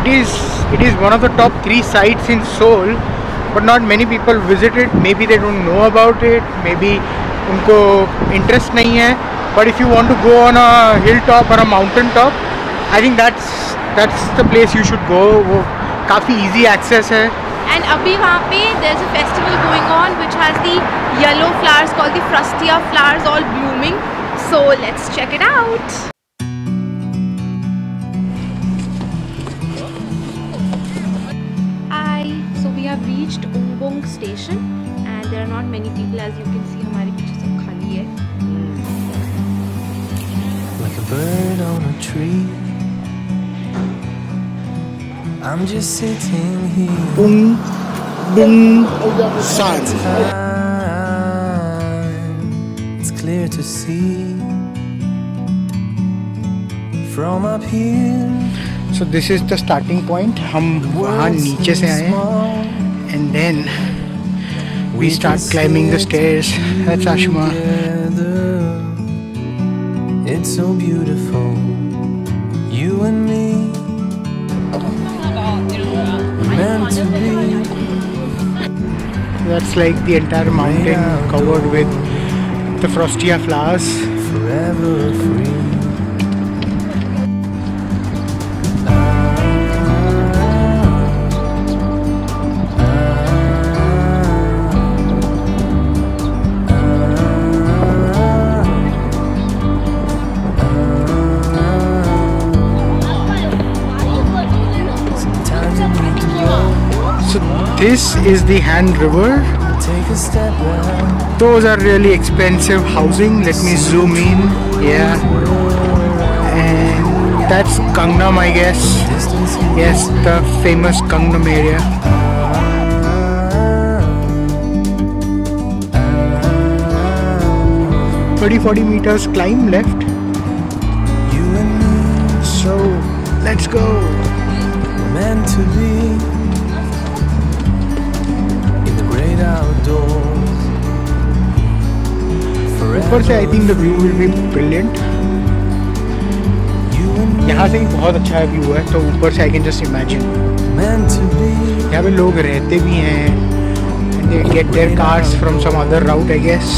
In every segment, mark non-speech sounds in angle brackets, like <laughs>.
it is it is one of the top three sites in Seoul but not many people visit it maybe they don't know about it maybe उनको interest नहीं है but if you want to go on a hilltop or a mountain top I think that's that's the place you should go वो काफ़ी easy access है And अभी वहाँ पे there's a festival going on which has the yellow flowers called the frustia flowers all blooming. So let's check it out. reached Eungbong station and there are not many people as you can see हमारे पीछे सब खाली है। Like a bird on a tree. I'm just sitting here. Boom boom San. It's clear to see. From up here. So this is the starting point. हम वहाँ नीचे से आए हैं। And then we start climbing the stairs that's Ashima Together. It's so beautiful, you and me. Meant to be. that's like the entire mountain covered with the forsythia flowers forever free. This is the Han River. Take a step those are really expensive housing. Let me zoom in yeah and that's Gangnam I guess. Yes the famous Gangnam area. 30-40 meters climb left. You and me so let's go. Meant to be ऊपर से I think the view will be brilliant यहाँ से ही बहुत अच्छा view है तो ऊपर से आई कैन जस्ट इमेजिन यहाँ पे लोग रहते भी हैं they get their cars from some other route I guess.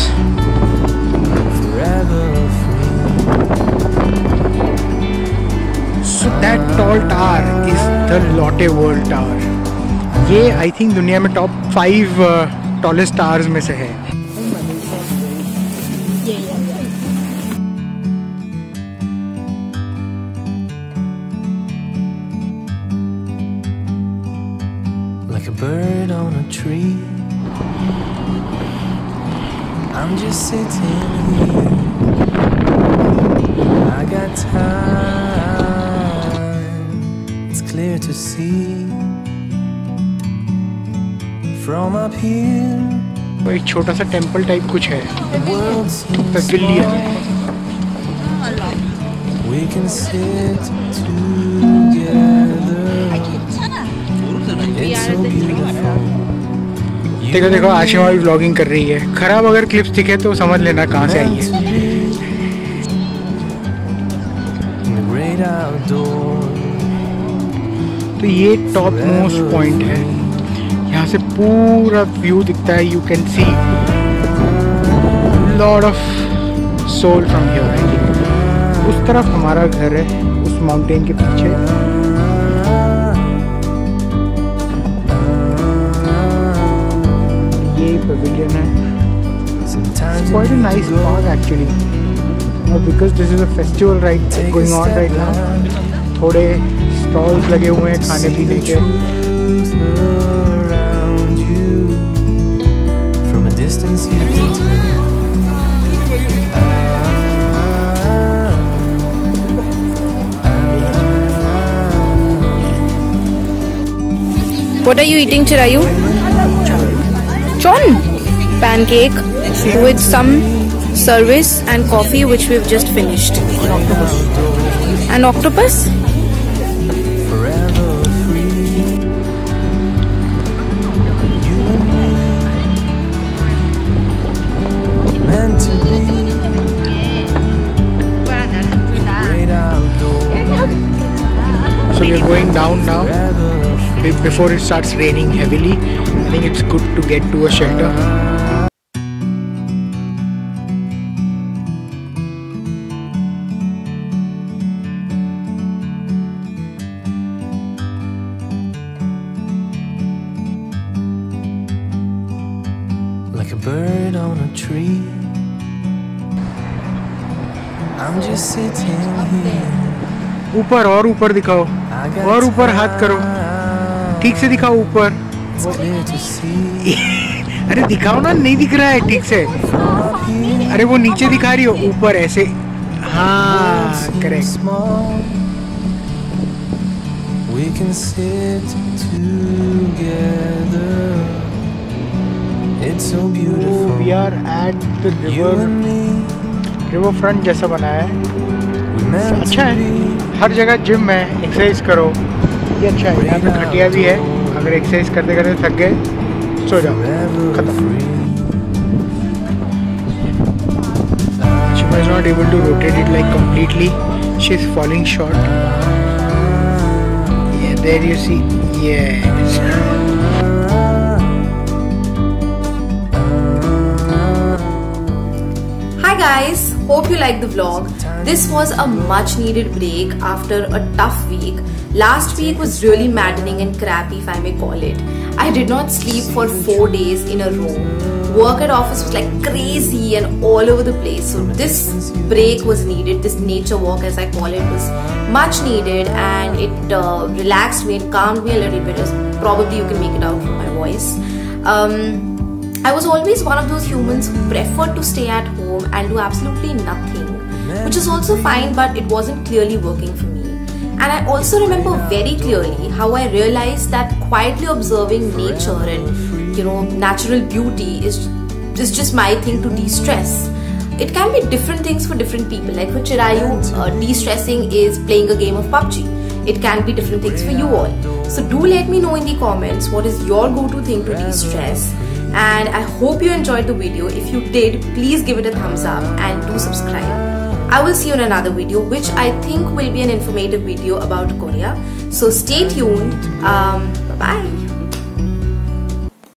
So that tall tower is the Lotte World Tower ये आई थिंक दुनिया में टॉप फाइव टॉलेस्ट टावर्स में से है। tree. I'm just sitting here. I got time. It's clear to see from up here. वो एक छोटा सा टेम्पल टाइप कुछ है The world seems Pavilion. small. We can sit together. It's so beautiful. देखो देखो आशिमा भी ब्लॉगिंग कर रही है। खराब अगर क्लिप्स दिखे तो समझ लेना कहाँ से आई है. तो ये टॉप मोस्ट पॉइंट है। यहाँ से पूरा व्यू दिखता है you can see lord of Seoul from here उस तरफ़ हमारा घर है उस माउंटेन के पीछे। पवेलियन है Sometimes quite a nice park actually now because this is a festival right going on right now थोड़े स्टॉल्स लगे हुए हैं खाने पीने के distance you can tell. What are you eating, Chirayu? Chon. Pancake with some service and coffee which we've just finished. And octopus? So we are going down now before it starts raining heavily. I think it's good to get to a shelter. like a bird on a tree. I'm just sitting here. ऊपर और ऊपर दिखाओ I got और ऊपर हाथ करो time. ठीक से दिखाओ ऊपर <laughs> अरे दिखाओ ना नहीं दिख रहा है ठीक से अरे वो नीचे दिखा रही हो ऊपर ऐसे हाँ correct. We can sit together. It's so beautiful. At the You river and me, river front जैसा बना है अच्छा है हर जगह जिम है एक्सरसाइज करो ये अच्छा है यहाँ पे खटिया भी है अगर एक्सरसाइज करते करते थक गए सो जाओ खत्म. She was not able to rotate it like completely. She's falling short. Yeah, there you see. Yes. Hi guys, hope you liked the vlog. This was a much needed break after a tough week. Last week was really maddening and crappy if I may call it. I did not sleep for 4 days in a row. Work at office was like crazy and all over the place. So this break was needed. This nature walk as I call it was much needed and it uh, relaxed me, it calmed me a little bit as probably you can make it out from my voice. Um, I was always one of those humans who preferred to stay at home and do absolutely nothing, which is also fine, but it wasn't clearly working for me. And I also remember very clearly how I realized that quietly observing nature and you know natural beauty is is just my thing to de-stress. It can be different things for different people. Like for Chirayu, uh, de-stressing is playing a game of PUBG. It can be different things for you all. So do let me know in the comments what is your go-to thing to de-stress. And I hope you enjoyed the video. If you did, please give it a thumbs up and do subscribe. I will see you in another video, which I think will be an informative video about Korea. So stay tuned. Um, bye bye.